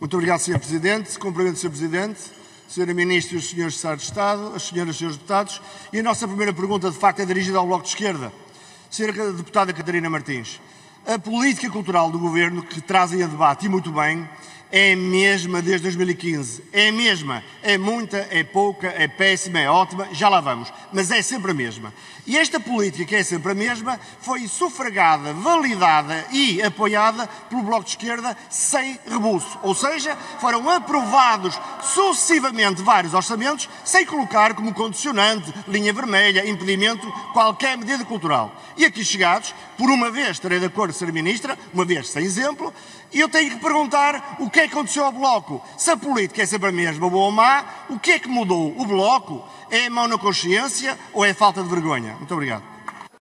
Muito obrigado, Sr. Presidente. Cumprimento, Sr. Presidente, Sra. Ministra e os Srs. Secretários de Estado, as Senhoras e Srs. Deputados. E a nossa primeira pergunta, de facto, é dirigida ao Bloco de Esquerda. Sra. Deputada Catarina Martins, a política cultural do Governo que trazem a debate, e muito bem, é a mesma desde 2015. É a mesma. É muita, é pouca, é péssima, é ótima, já lá vamos. Mas é sempre a mesma. E esta política, que é sempre a mesma, foi sufragada, validada e apoiada pelo Bloco de Esquerda sem rebuço. Ou seja, foram aprovados sucessivamente vários orçamentos sem colocar como condicionante, linha vermelha, impedimento, qualquer medida cultural. E aqui chegados, por uma vez estarei de acordo, Sra. Ministra, uma vez sem exemplo, e eu tenho que perguntar o que é que aconteceu ao Bloco. Se a política é sempre a mesma, boa ou má, o que é que mudou? O Bloco? É a mão na consciência ou é falta de vergonha? Muito obrigado.